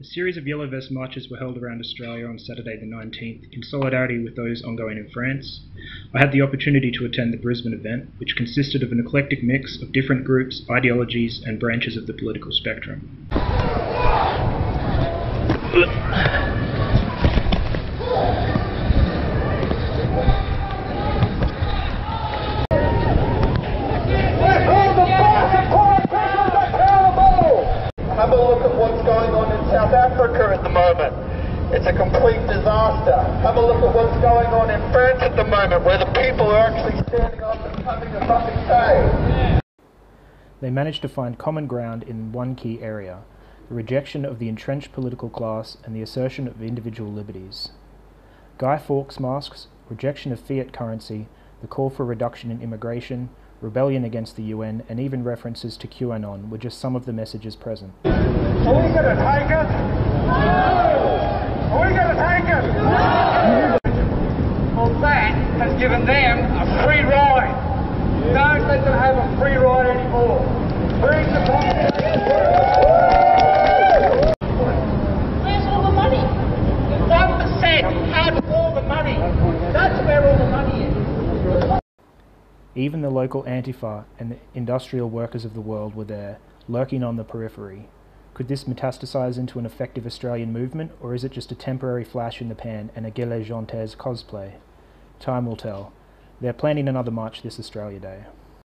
A series of Yellow Vest marches were held around Australia on Saturday the 19th in solidarity with those ongoing in France. I had the opportunity to attend the Brisbane event, which consisted of an eclectic mix of different groups, ideologies, and branches of the political spectrum. Have a look at what's going on in South Africa at the moment. It's a complete disaster. Have a look at what's going on in France at the moment, where the people are actually standing up and having a fucking say. They managed to find common ground in one key area the rejection of the entrenched political class and the assertion of individual liberties. Guy Fawkes masks rejection of fiat currency, the call for reduction in immigration, rebellion against the UN, and even references to QAnon were just some of the messages present. Are we going to take it? No! Are we going to take it? No! Well, that has given them a free ride. Don't let them have a free ride anymore. Bring the Where's all the money? One percent had all the money. That's where all the money is. Even the local Antifa and the industrial workers of the world were there, lurking on the periphery. Could this metastasize into an effective Australian movement, or is it just a temporary flash in the pan and a Gilets Jaunes cosplay? Time will tell. They're planning another march this Australia Day.